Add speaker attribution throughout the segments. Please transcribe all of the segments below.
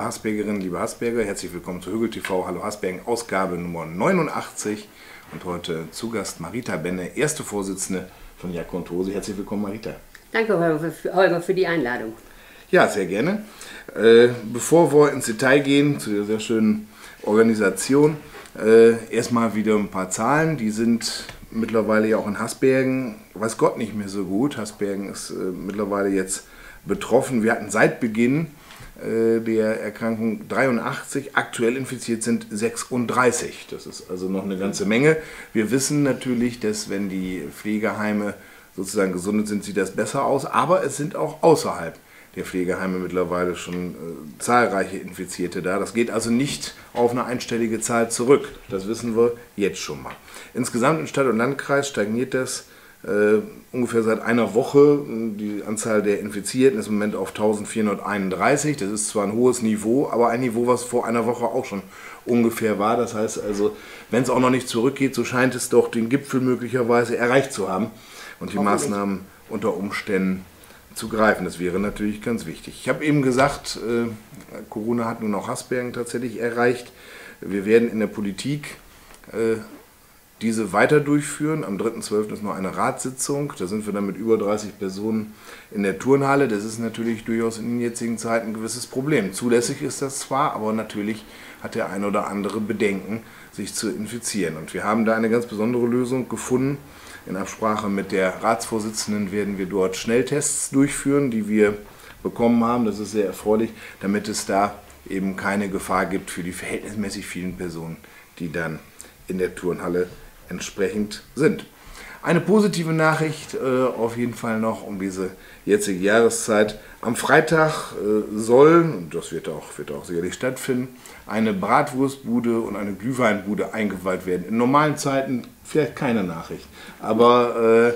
Speaker 1: Liebe Hasbergerinnen, liebe Hasberger, herzlich willkommen zu Hügel TV. Hallo Hasbergen, Ausgabe Nummer 89. Und heute zu Gast Marita Benne, erste Vorsitzende von Jacke und Hose. Herzlich willkommen, Marita.
Speaker 2: Danke, Holger, für die Einladung.
Speaker 1: Ja, sehr gerne. Äh, bevor wir ins Detail gehen zu der sehr schönen Organisation, äh, erstmal wieder ein paar Zahlen. Die sind mittlerweile ja auch in Hasbergen, weiß Gott nicht mehr so gut. Hasbergen ist äh, mittlerweile jetzt betroffen. Wir hatten seit Beginn der Erkrankung 83, aktuell infiziert sind 36. Das ist also noch eine ganze Menge. Wir wissen natürlich, dass wenn die Pflegeheime sozusagen gesundet sind, sieht das besser aus, aber es sind auch außerhalb der Pflegeheime mittlerweile schon äh, zahlreiche Infizierte da. Das geht also nicht auf eine einstellige Zahl zurück. Das wissen wir jetzt schon mal. Insgesamt in Stadt und Landkreis stagniert das äh, ungefähr seit einer Woche. Die Anzahl der Infizierten ist im Moment auf 1431. Das ist zwar ein hohes Niveau, aber ein Niveau, was vor einer Woche auch schon ungefähr war. Das heißt also, wenn es auch noch nicht zurückgeht, so scheint es doch den Gipfel möglicherweise erreicht zu haben und die Maßnahmen unter Umständen zu greifen. Das wäre natürlich ganz wichtig. Ich habe eben gesagt, äh, Corona hat nun auch Hasbergen tatsächlich erreicht. Wir werden in der Politik äh, diese weiter durchführen. Am 3.12. ist noch eine Ratssitzung. Da sind wir dann mit über 30 Personen in der Turnhalle. Das ist natürlich durchaus in den jetzigen Zeiten ein gewisses Problem. Zulässig ist das zwar, aber natürlich hat der ein oder andere Bedenken, sich zu infizieren. Und wir haben da eine ganz besondere Lösung gefunden. In Absprache mit der Ratsvorsitzenden werden wir dort Schnelltests durchführen, die wir bekommen haben. Das ist sehr erfreulich, damit es da eben keine Gefahr gibt für die verhältnismäßig vielen Personen, die dann in der Turnhalle entsprechend sind. Eine positive Nachricht äh, auf jeden Fall noch um diese jetzige Jahreszeit. Am Freitag äh, soll, und das wird auch, wird auch sicherlich stattfinden, eine Bratwurstbude und eine Glühweinbude eingeweiht werden. In normalen Zeiten vielleicht keine Nachricht, aber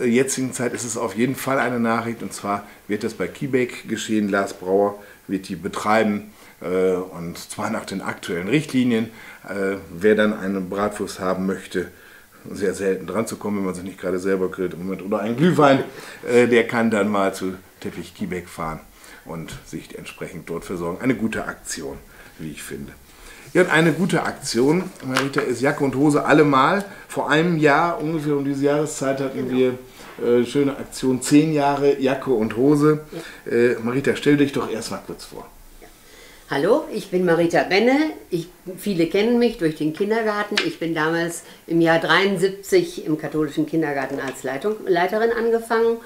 Speaker 1: äh, jetzigen Zeit ist es auf jeden Fall eine Nachricht und zwar wird das bei Kiebeck geschehen. Lars Brauer wird die betreiben und zwar nach den aktuellen Richtlinien. Äh, wer dann eine Bratwurst haben möchte, sehr selten dran zu kommen, wenn man sich nicht gerade selber grillt im Moment, oder ein Glühwein, äh, der kann dann mal zu Teppich Kiebeck fahren und sich entsprechend dort versorgen. Eine gute Aktion, wie ich finde. Ja, und eine gute Aktion, Marita, ist Jacke und Hose allemal. Vor einem Jahr, ungefähr um diese Jahreszeit, hatten genau. wir äh, schöne Aktion, zehn Jahre Jacke und Hose. Äh, Marita, stell dich doch erst mal kurz vor.
Speaker 2: Hallo, ich bin Marita Benne. Ich, viele kennen mich durch den Kindergarten. Ich bin damals im Jahr 73 im katholischen Kindergarten als Leitung, Leiterin angefangen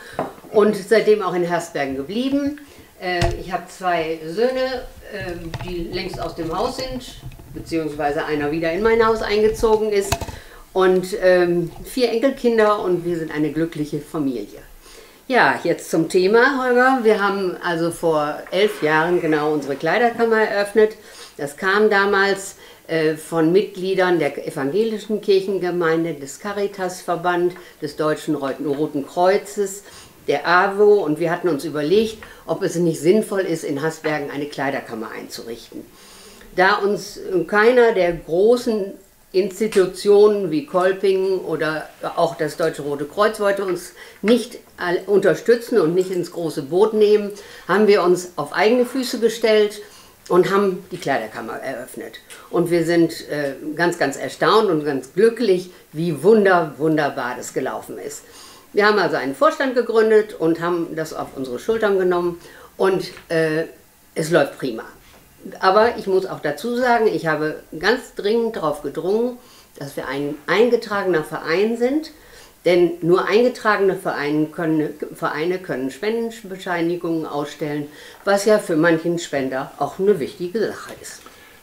Speaker 2: und seitdem auch in Hersbergen geblieben. Äh, ich habe zwei Söhne, äh, die längst aus dem Haus sind, beziehungsweise einer wieder in mein Haus eingezogen ist und ähm, vier Enkelkinder und wir sind eine glückliche Familie. Ja, jetzt zum Thema, Holger. Wir haben also vor elf Jahren genau unsere Kleiderkammer eröffnet. Das kam damals äh, von Mitgliedern der evangelischen Kirchengemeinde, des Caritasverband, des Deutschen Roten Kreuzes, der AWO und wir hatten uns überlegt, ob es nicht sinnvoll ist, in Hasbergen eine Kleiderkammer einzurichten. Da uns keiner der großen Institutionen wie Kolping oder auch das Deutsche Rote Kreuz wollte uns nicht unterstützen und nicht ins große Boot nehmen, haben wir uns auf eigene Füße gestellt und haben die Kleiderkammer eröffnet. Und wir sind äh, ganz, ganz erstaunt und ganz glücklich, wie wunder, wunderbar das gelaufen ist. Wir haben also einen Vorstand gegründet und haben das auf unsere Schultern genommen und äh, es läuft prima. Aber ich muss auch dazu sagen, ich habe ganz dringend darauf gedrungen, dass wir ein eingetragener Verein sind. Denn nur eingetragene Vereine können, Vereine können Spendenbescheinigungen ausstellen, was ja für manchen Spender auch eine wichtige Sache ist.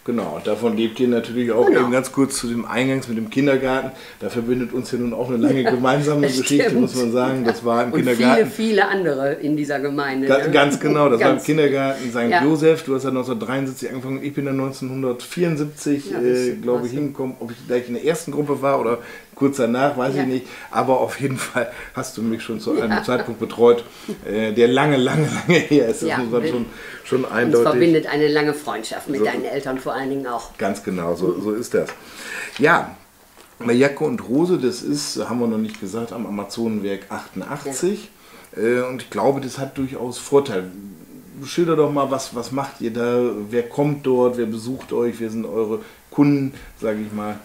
Speaker 1: Genau, und davon lebt ihr natürlich auch genau. eben ganz kurz zu dem Eingangs mit dem Kindergarten. Da verbindet uns ja nun auch eine lange gemeinsame ja, Geschichte, muss man sagen. Das war im
Speaker 2: und
Speaker 1: Kindergarten.
Speaker 2: Viele, viele andere in dieser Gemeinde.
Speaker 1: Ga ne? Ganz genau, das ganz war im Kindergarten St. Ja. Josef. Du hast ja 1973 angefangen. Ich bin dann 1974, ja, äh, glaube ich, hingekommen. Ob ich gleich in der ersten Gruppe war oder kurz danach, weiß ja. ich nicht. Aber auf jeden Fall hast du mich schon zu einem ja. Zeitpunkt betreut, äh, der lange, lange, lange her ist. Das ja, muss man schon, schon eindeutig.
Speaker 2: Uns verbindet eine lange Freundschaft mit so, deinen Eltern vor allen Dingen auch.
Speaker 1: Ganz genau, so, so ist das. Ja, bei Jacke und Rose, das ist, haben wir noch nicht gesagt, am Amazonenwerk 88. Ja. Äh, und ich glaube, das hat durchaus Vorteile schilder doch mal, was, was macht ihr da? Wer kommt dort? Wer besucht euch? Wer sind eure Kunden, sage ich mal?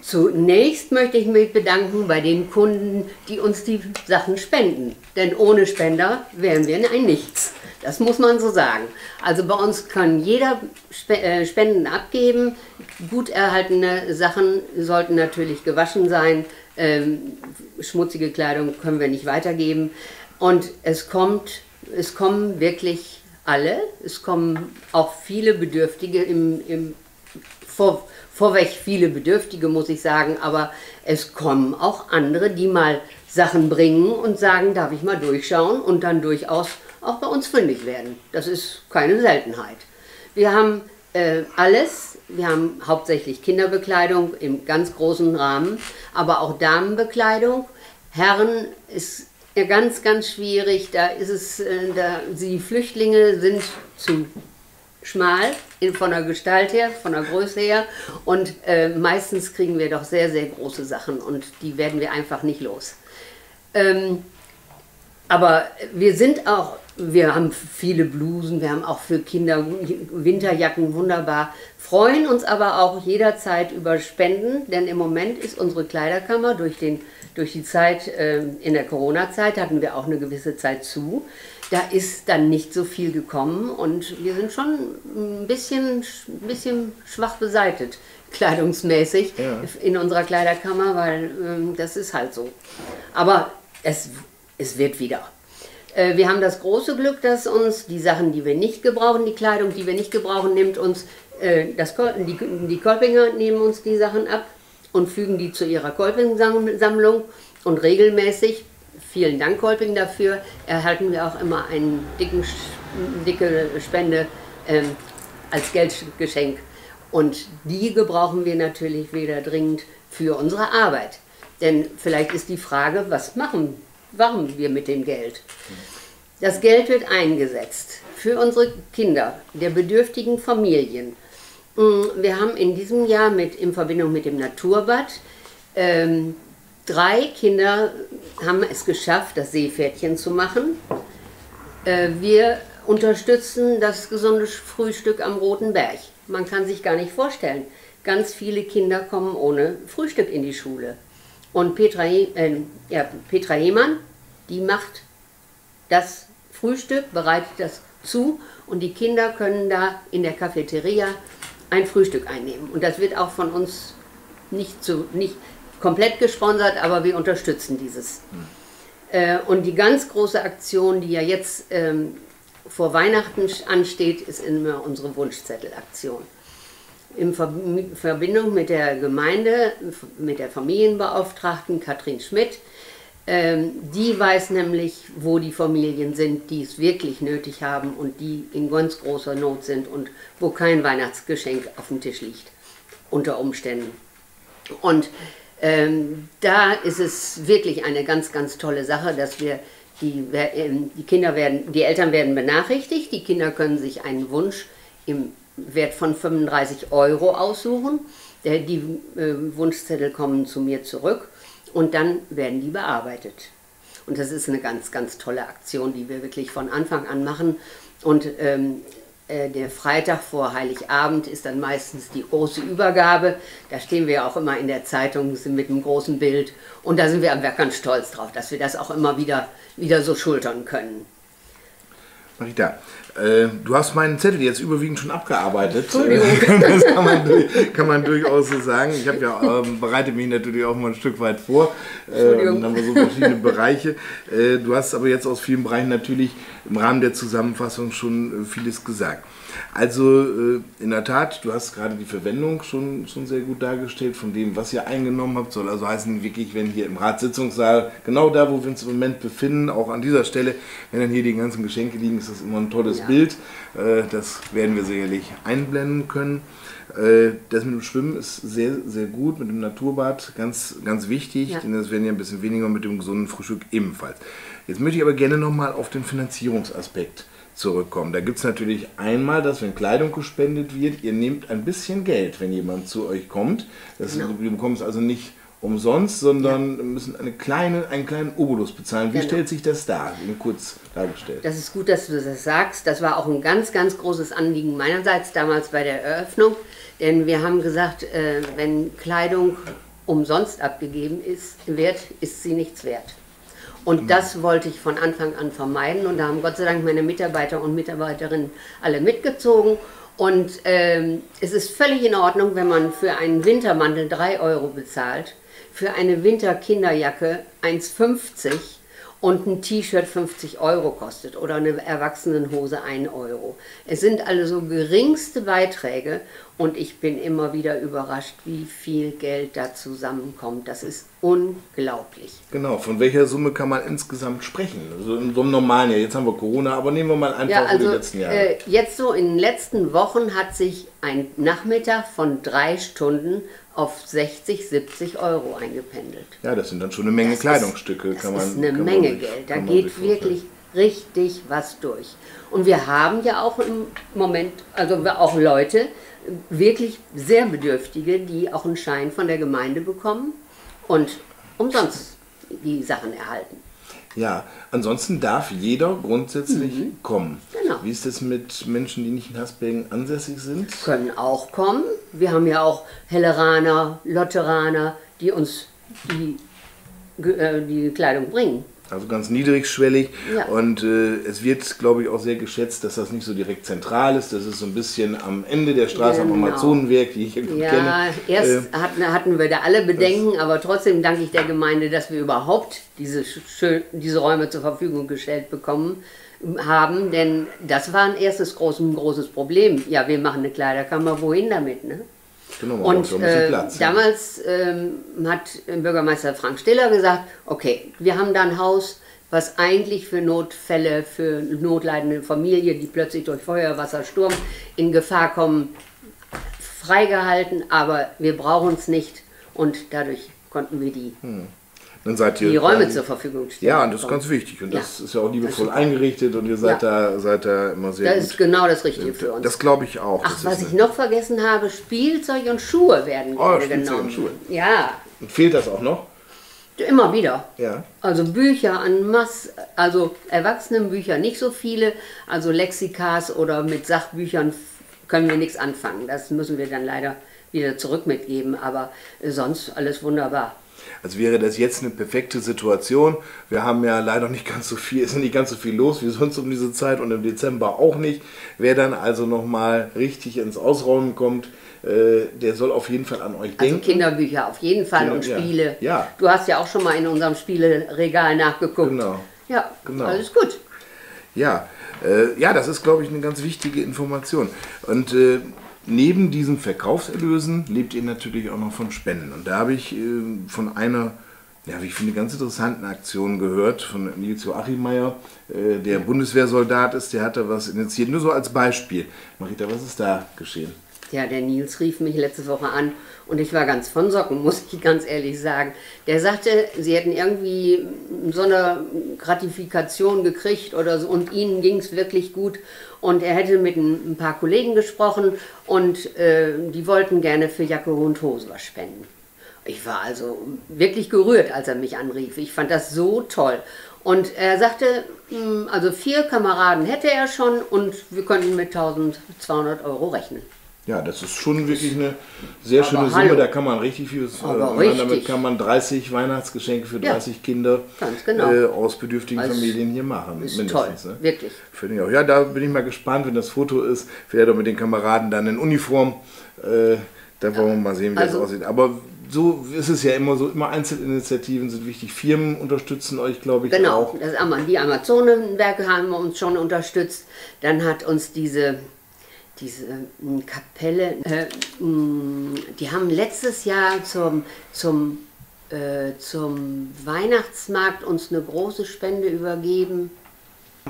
Speaker 2: Zunächst möchte ich mich bedanken bei den Kunden, die uns die Sachen spenden. Denn ohne Spender wären wir ein Nichts. Das muss man so sagen. Also bei uns kann jeder äh, Spenden abgeben. Gut erhaltene Sachen sollten natürlich gewaschen sein. Ähm, schmutzige Kleidung können wir nicht weitergeben. Und es kommt, es kommen wirklich alle. Es kommen auch viele Bedürftige im, im vor, vorweg viele Bedürftige, muss ich sagen, aber es kommen auch andere, die mal Sachen bringen und sagen, darf ich mal durchschauen und dann durchaus auch bei uns fündig werden. Das ist keine Seltenheit. Wir haben äh, alles, wir haben hauptsächlich Kinderbekleidung im ganz großen Rahmen, aber auch Damenbekleidung. Herren ist ganz, ganz schwierig. Da ist es, äh, da, die Flüchtlinge sind zu schmal von der Gestalt her, von der Größe her. Und äh, meistens kriegen wir doch sehr, sehr große Sachen und die werden wir einfach nicht los. Ähm, aber wir sind auch, wir haben viele Blusen, wir haben auch für Kinder Winterjacken wunderbar, freuen uns aber auch jederzeit über Spenden, denn im Moment ist unsere Kleiderkammer durch, den, durch die Zeit, äh, in der Corona-Zeit hatten wir auch eine gewisse Zeit zu da ist dann nicht so viel gekommen und wir sind schon ein bisschen, ein bisschen schwach beseitet, kleidungsmäßig, ja. in unserer Kleiderkammer, weil ähm, das ist halt so. Aber es, es wird wieder. Äh, wir haben das große Glück, dass uns die Sachen, die wir nicht gebrauchen, die Kleidung, die wir nicht gebrauchen, nimmt uns äh, das die, die Kolpinger nehmen uns die Sachen ab und fügen die zu ihrer Kolpingsammlung und regelmäßig Vielen Dank, Kolping, dafür. Erhalten wir auch immer eine dicken, dicke Spende ähm, als Geldgeschenk. Und die gebrauchen wir natürlich wieder dringend für unsere Arbeit. Denn vielleicht ist die Frage, was machen, machen wir mit dem Geld? Das Geld wird eingesetzt für unsere Kinder der bedürftigen Familien. Mm, wir haben in diesem Jahr mit, in Verbindung mit dem Naturbad ähm, drei Kinder haben es geschafft, das Seepferdchen zu machen. Äh, wir unterstützen das gesunde Frühstück am Roten Berg. Man kann sich gar nicht vorstellen. Ganz viele Kinder kommen ohne Frühstück in die Schule. Und Petra, äh, ja, Petra Hemann, die macht das Frühstück, bereitet das zu und die Kinder können da in der Cafeteria ein Frühstück einnehmen. Und das wird auch von uns nicht, zu, nicht komplett gesponsert, aber wir unterstützen dieses. Äh, und die ganz große Aktion, die ja jetzt ähm, vor Weihnachten ansteht, ist immer unsere Wunschzettelaktion. In Verbindung mit der Gemeinde, mit der Familienbeauftragten Katrin Schmidt, ähm, die weiß nämlich, wo die Familien sind, die es wirklich nötig haben und die in ganz großer Not sind und wo kein Weihnachtsgeschenk auf dem Tisch liegt, unter Umständen. Und ähm, da ist es wirklich eine ganz, ganz tolle Sache, dass wir die, ähm, die Kinder werden, die Eltern werden benachrichtigt, die Kinder können sich einen Wunsch im Wert von 35 Euro aussuchen. Die äh, Wunschzettel kommen zu mir zurück und dann werden die bearbeitet. Und das ist eine ganz, ganz tolle Aktion, die wir wirklich von Anfang an machen. Und ähm, äh, der Freitag vor Heiligabend ist dann meistens die große Übergabe. Da stehen wir auch immer in der Zeitung mit einem großen Bild. Und da sind wir ganz stolz drauf, dass wir das auch immer wieder, wieder so schultern können.
Speaker 1: Marita, äh, du hast meinen Zettel jetzt überwiegend schon abgearbeitet. Das kann man, kann man, durchaus so sagen. Ich ja, ähm, bereite mich natürlich auch mal ein Stück weit vor. Äh, dann haben wir so verschiedene Bereiche. Äh, du hast aber jetzt aus vielen Bereichen natürlich im Rahmen der Zusammenfassung schon äh, vieles gesagt. Also äh, in der Tat, du hast gerade die Verwendung schon, schon sehr gut dargestellt von dem, was ihr eingenommen habt. Soll also heißen, wirklich, wenn hier im Ratssitzungssaal, genau da, wo wir uns im Moment befinden, auch an dieser Stelle, wenn dann hier die ganzen Geschenke liegen, ist das immer ein tolles ja. Bild. Äh, das werden wir sicherlich einblenden können. Äh, das mit dem Schwimmen ist sehr, sehr gut, mit dem Naturbad ganz, ganz wichtig, ja. denn das werden ja ein bisschen weniger mit dem gesunden Frühstück ebenfalls. Jetzt möchte ich aber gerne nochmal auf den Finanzierungsaspekt zurückkommen. Da gibt es natürlich einmal, dass wenn Kleidung gespendet wird, ihr nehmt ein bisschen Geld, wenn jemand zu euch kommt. Das, ja. Du bekommst also nicht umsonst, sondern müssen eine kleine, einen kleinen Obolus bezahlen. Wie
Speaker 2: Genau.
Speaker 1: stellt sich das dar? Eben kurz dargestellt.
Speaker 2: Das ist gut, dass du das sagst. Das war auch ein ganz, ganz großes Anliegen meinerseits damals bei der Eröffnung. Denn wir haben gesagt, äh, wenn Kleidung umsonst abgegeben ist, wird, ist sie nichts wert. Und das wollte ich von Anfang an vermeiden. Und da haben Gott sei Dank meine Mitarbeiter und Mitarbeiterinnen alle mitgezogen. Und ähm, es ist völlig in Ordnung, wenn man für einen Wintermantel 3 Euro bezahlt, für eine Winterkinderjacke 1,50 und ein T-Shirt 50 Euro kostet oder eine Erwachsenenhose 1 Euro. Es sind also geringste Beiträge und ich bin immer wieder überrascht, wie viel Geld da zusammenkommt. Das ist unglaublich.
Speaker 1: Genau, von welcher Summe kann man insgesamt sprechen? Also in so einem normalen Jahr, jetzt haben wir Corona, aber nehmen wir mal einfach
Speaker 2: Ja,
Speaker 1: so
Speaker 2: also
Speaker 1: die letzten Jahre.
Speaker 2: äh, jetzt so in den letzten Wochen hat sich ein Nachmittag von drei Stunden auf 60, 70 Euro eingependelt.
Speaker 1: ja, das sind dann schon eine Menge
Speaker 2: Das
Speaker 1: Kleidungsstücke.
Speaker 2: Ist, das
Speaker 1: kann man,
Speaker 2: ist eine Menge
Speaker 1: sich-
Speaker 2: Geld. Da geht wirklich richtig was durch. Und wir haben ja auch im Moment, also auch Leute, wirklich sehr Bedürftige, die auch einen Schein von der Gemeinde bekommen und umsonst die Sachen erhalten.
Speaker 1: Ja, ansonsten darf jeder grundsätzlich kommen.
Speaker 2: Genau.
Speaker 1: Wie ist es mit Menschen, die nicht in Hasbergen ansässig sind?
Speaker 2: Können auch kommen. Wir haben ja auch Helleraner, Lotteraner, die uns die, äh, die Kleidung bringen.
Speaker 1: Also ganz niedrigschwellig.
Speaker 2: Ja.
Speaker 1: Und äh, es wird, glaube ich, auch sehr geschätzt, dass das nicht so direkt zentral ist. Das ist so ein bisschen am Ende der Straße am
Speaker 2: Genau.
Speaker 1: Amazonenwerk, die ich hier
Speaker 2: Ja,
Speaker 1: kenne.
Speaker 2: erst
Speaker 1: Äh,
Speaker 2: hatten, hatten wir da alle Bedenken, aber trotzdem danke ich der Gemeinde, dass wir überhaupt diese, diese Räume zur Verfügung gestellt bekommen haben, denn das war ein erstes groß, ein großes Problem. Ja, wir machen eine Kleiderkammer, wohin damit? Ne?
Speaker 1: Genau,
Speaker 2: Und äh,
Speaker 1: Platz.
Speaker 2: damals ähm, hat Bürgermeister Frank Stiller gesagt, okay, wir haben da ein Haus, was eigentlich für Notfälle, für notleidende Familien, die plötzlich durch Feuer, Wasser, Sturm in Gefahr kommen, freigehalten, aber wir brauchen es nicht und dadurch konnten wir die,
Speaker 1: Dann seid ihr
Speaker 2: die Räume zur Verfügung stellen.
Speaker 1: Ja, und das ist ganz wichtig. Und
Speaker 2: Ja.
Speaker 1: das ist ja auch liebevoll eingerichtet und ihr seid,
Speaker 2: Ja.
Speaker 1: da, seid da immer sehr
Speaker 2: Das
Speaker 1: gut.
Speaker 2: ist genau das Richtige für uns.
Speaker 1: Das glaube ich auch.
Speaker 2: Ach,
Speaker 1: Das
Speaker 2: was ich noch vergessen habe, Spielzeug und Schuhe werden
Speaker 1: Oh, Spielzeug
Speaker 2: genommen.
Speaker 1: und Schuhe.
Speaker 2: Ja,
Speaker 1: Und fehlt das auch noch?
Speaker 2: immer wieder.
Speaker 1: Ja.
Speaker 2: Also Bücher an Mass, also Erwachsenenbücher nicht so viele, also Lexikas oder mit Sachbüchern können wir nichts anfangen. Das müssen wir dann leider wieder zurück mitgeben, aber sonst alles wunderbar.
Speaker 1: Also wäre das jetzt eine perfekte Situation. Wir haben ja leider nicht ganz so viel, ist nicht ganz so viel los wie sonst um diese Zeit und im Dezember auch nicht. Wer dann also nochmal richtig ins Ausräumen kommt, äh, der soll auf jeden Fall an euch
Speaker 2: Also
Speaker 1: denken.
Speaker 2: Kinderbücher auf jeden Fall
Speaker 1: Kinder-
Speaker 2: und
Speaker 1: ja.
Speaker 2: Spiele.
Speaker 1: Ja.
Speaker 2: Du hast ja auch schon mal in unserem Spieleregal nachgeguckt.
Speaker 1: Genau.
Speaker 2: Ja,
Speaker 1: Genau.
Speaker 2: alles gut.
Speaker 1: Ja, äh, ja, das ist, glaube ich, eine ganz wichtige Information. Und äh, neben diesen Verkaufserlösen lebt ihr natürlich auch noch von Spenden. Und da habe ich äh, von einer, ja, wie ich finde, ganz interessanten Aktion gehört, von Nils Joachim Meyer, äh, der Bundeswehrsoldat ist, der hat da was initiiert. Nur so als Beispiel. Marita, was ist da geschehen?
Speaker 2: Ja, der Nils rief mich letzte Woche an und ich war ganz von Socken, muss ich ganz ehrlich sagen. Der sagte, sie hätten irgendwie so eine Gratifikation gekriegt oder so und ihnen ging es wirklich gut. Und er hätte mit ein, paar Kollegen gesprochen und äh, die wollten gerne für Jacke und Hose was spenden. Ich war also wirklich gerührt, als er mich anrief. Ich fand das so toll. Und er sagte, mh, also vier Kameraden hätte er schon und wir könnten mit 1200 Euro rechnen.
Speaker 1: Ja, das ist schon wirklich eine sehr
Speaker 2: Aber
Speaker 1: schöne
Speaker 2: hallo.
Speaker 1: Summe. Da kann man richtig viel.
Speaker 2: Aber
Speaker 1: äh, Damit
Speaker 2: richtig.
Speaker 1: kann man 30 Weihnachtsgeschenke für
Speaker 2: Ja,
Speaker 1: 30 Kinder
Speaker 2: ganz genau.
Speaker 1: äh, aus bedürftigen
Speaker 2: Also,
Speaker 1: Familien hier machen.
Speaker 2: Ist
Speaker 1: mindestens,
Speaker 2: toll,
Speaker 1: ne?
Speaker 2: wirklich.
Speaker 1: Finde ich auch. Ja, da bin ich mal gespannt, wenn das Foto ist. Vielleicht auch mit den Kameraden dann in Uniform. Äh, da wollen wir mal sehen, wie
Speaker 2: Also-
Speaker 1: das aussieht. Aber so ist es ja immer so. Immer Einzelinitiativen sind wichtig. Firmen unterstützen euch, glaube ich,
Speaker 2: Genau,
Speaker 1: auch.
Speaker 2: das, Ama- die Amazonenwerke haben uns schon unterstützt. Dann hat uns diese, diese ähm, Kapelle, äh, mh, die haben letztes Jahr zum, zum, äh, zum Weihnachtsmarkt uns eine große Spende übergeben.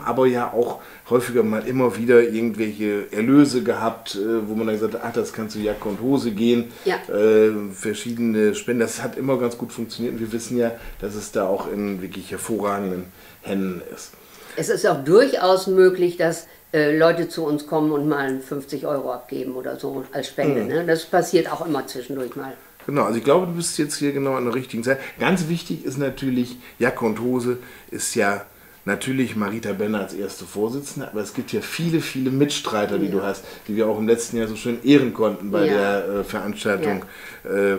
Speaker 1: aber ja auch häufiger mal immer wieder irgendwelche Erlöse gehabt, äh, wo man dann gesagt hat, ach, das kann zu Jacke und Hose gehen.
Speaker 2: Ja.
Speaker 1: Äh, verschiedene Spenden, das hat immer ganz gut funktioniert und wir wissen ja, dass es da auch in wirklich hervorragenden Händen ist.
Speaker 2: Es ist auch durchaus möglich, dass äh, Leute zu uns kommen und mal 50 Euro abgeben oder so als Spende. Ne? Das passiert auch immer zwischendurch mal.
Speaker 1: Genau, also ich glaube, du bist jetzt hier genau an der richtigen Zeit. Ganz wichtig ist natürlich, Jacke und Hose ist ja natürlich Marita Benner als erste Vorsitzende, aber es gibt ja viele, viele Mitstreiter, die ja. du hast, die wir auch im letzten Jahr so schön ehren konnten bei ja. der äh, Veranstaltung. Ja. Äh,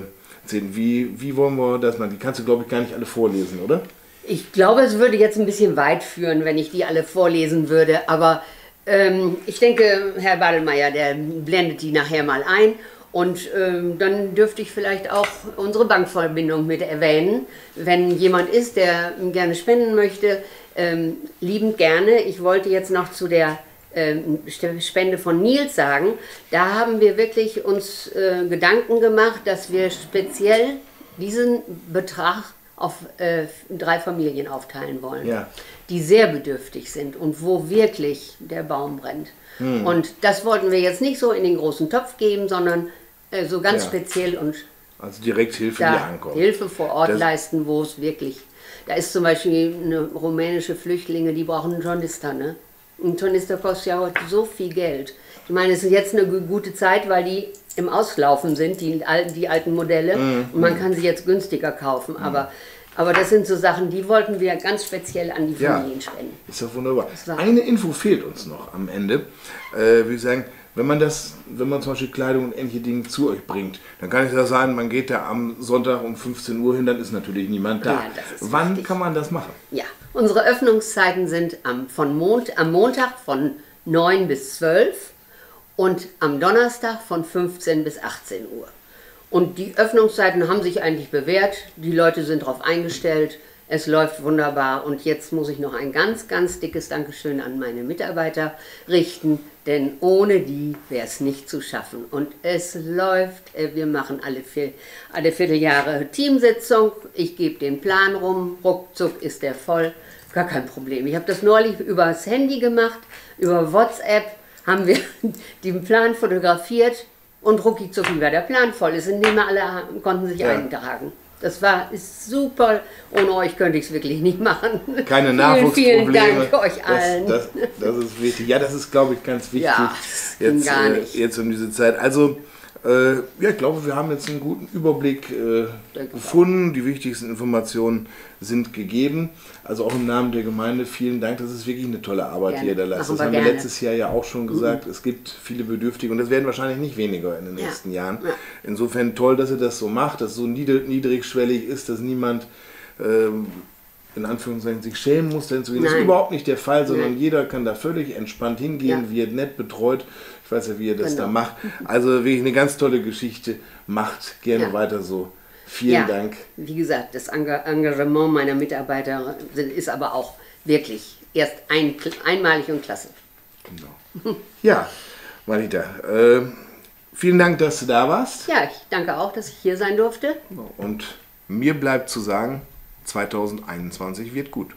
Speaker 1: wie, wie wollen wir das machen? Die kannst du, glaube ich, gar nicht alle vorlesen, oder?
Speaker 2: Ich glaube, es würde jetzt ein bisschen weit führen, wenn ich die alle vorlesen würde, aber ähm, ich denke, Herr Badelmeier, der blendet die nachher mal ein und ähm, dann dürfte ich vielleicht auch unsere Bankverbindung mit erwähnen. Wenn jemand ist, der gerne spenden möchte, ähm, liebend gerne. Ich wollte jetzt noch zu der ähm, Spende von Nils sagen. Da haben wir wirklich uns äh, Gedanken gemacht, dass wir speziell diesen Betrag auf äh, drei Familien aufteilen wollen, ja. Die sehr bedürftig sind und wo wirklich der Baum brennt. Hm. Und das wollten wir jetzt nicht so in den großen Topf geben, sondern äh, so ganz ja. speziell und
Speaker 1: also direkt Hilfe, die ankommt.
Speaker 2: Hilfe vor Ort das leisten, wo es wirklich da ist zum Beispiel eine rumänische Flüchtlinge, die brauchen einen Tornister. Ne? Ein Tornister kostet ja heute so viel Geld. Ich meine, es ist jetzt eine gute Zeit, weil die im Auslaufen sind, die alten, die alten Modelle. Mhm. Und man kann sie jetzt günstiger kaufen. Mhm. Aber, aber das sind so Sachen, die wollten wir ganz speziell an die Familien ja, spenden.
Speaker 1: Ist doch wunderbar. Eine Info fehlt uns noch am Ende. Äh, wir sagen, wenn man das, wenn man zum Beispiel Kleidung und ähnliche Dinge zu euch bringt, dann kann es ja sein, man geht da am Sonntag um 15 Uhr hin, dann ist natürlich niemand da. Ja, Wann richtig. kann man das machen?
Speaker 2: Ja, unsere Öffnungszeiten sind am, von Mond, am Montag von 9 bis 12 und am Donnerstag von 15 bis 18 Uhr. Und die Öffnungszeiten haben sich eigentlich bewährt, die Leute sind darauf eingestellt. Es läuft wunderbar. Und jetzt muss ich noch ein ganz, ganz dickes Dankeschön an meine Mitarbeiter richten, denn ohne die wäre es nicht zu schaffen. Und es läuft, äh, wir machen alle, vier, alle Vierteljahre Teamsitzung, ich gebe den Plan rum, ruckzuck ist der voll, gar kein Problem. Ich habe das neulich übers Handy gemacht, über WhatsApp haben wir den Plan fotografiert und rucki zucki war der Plan voll. Es sind nicht mehr alle, konnten sich ja. eintragen. Das war ist super. Ohne euch könnte ich es wirklich nicht machen.
Speaker 1: Keine Nachwuchsprobleme. Vielen, vielen Dank euch allen. Das, das, das, ist wichtig. Ja, das ist, glaube ich, ganz wichtig. Ja, jetzt, gar äh, nicht. Äh, jetzt um diese Zeit. Also, äh, ja, ich glaube, wir haben jetzt einen guten Überblick äh, gefunden. Die wichtigsten Informationen sind gegeben. Also auch im Namen der Gemeinde vielen Dank. Das ist wirklich eine tolle Arbeit, gerne. die ihr da leistet. Das haben wir gerne. letztes Jahr ja auch schon gesagt. Mhm. Es gibt viele Bedürftige und das werden wahrscheinlich nicht weniger in den ja. nächsten Jahren. Ja. Insofern toll, dass ihr das so macht, dass es so niedrigschwellig ist, dass niemand ähm, in Anführungszeichen sich schämen muss, denn zu gehen. Das ist überhaupt nicht der Fall, sondern Nein. jeder kann da völlig entspannt hingehen, ja. wird nett betreut. Ich weiß ja, wie ihr das genau. da macht. Also wirklich eine ganz tolle Geschichte. Macht gerne ja. weiter so. Vielen ja, Dank.
Speaker 2: Wie gesagt, das Engagement meiner Mitarbeiter ist aber auch wirklich erst ein, einmalig und klasse.
Speaker 1: Genau. Ja, Marita, äh, vielen Dank, dass du da warst.
Speaker 2: Ja, ich danke auch, dass ich hier sein durfte.
Speaker 1: Und mir bleibt zu sagen, 2021 wird gut.